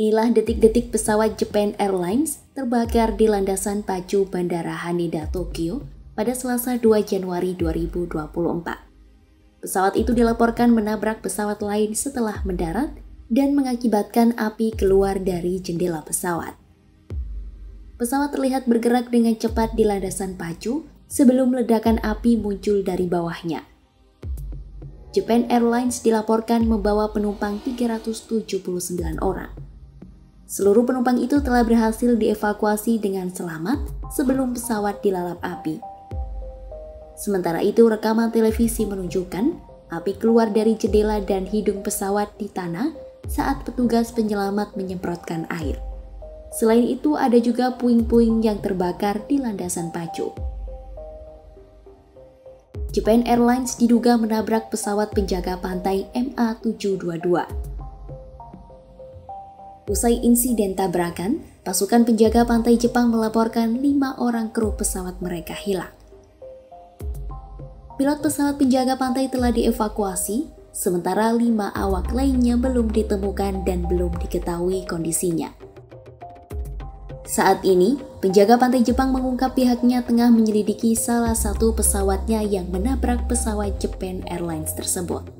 Inilah detik-detik pesawat Japan Airlines terbakar di landasan pacu Bandara Haneda, Tokyo pada Selasa 2 Januari 2024. Pesawat itu dilaporkan menabrak pesawat lain setelah mendarat dan mengakibatkan api keluar dari jendela pesawat. Pesawat terlihat bergerak dengan cepat di landasan pacu sebelum ledakan api muncul dari bawahnya. Japan Airlines dilaporkan membawa penumpang 379 orang. Seluruh penumpang itu telah berhasil dievakuasi dengan selamat sebelum pesawat dilalap api. Sementara itu, rekaman televisi menunjukkan api keluar dari jendela dan hidung pesawat di tanah saat petugas penyelamat menyemprotkan air. Selain itu, ada juga puing-puing yang terbakar di landasan pacu. Japan Airlines diduga menabrak pesawat penjaga pantai MA722 Usai insiden tabrakan, pasukan penjaga pantai Jepang melaporkan lima orang kru pesawat mereka hilang. Pilot pesawat penjaga pantai telah dievakuasi, sementara lima awak lainnya belum ditemukan dan belum diketahui kondisinya. Saat ini, penjaga pantai Jepang mengungkap pihaknya tengah menyelidiki salah satu pesawatnya yang menabrak pesawat Japan Airlines tersebut.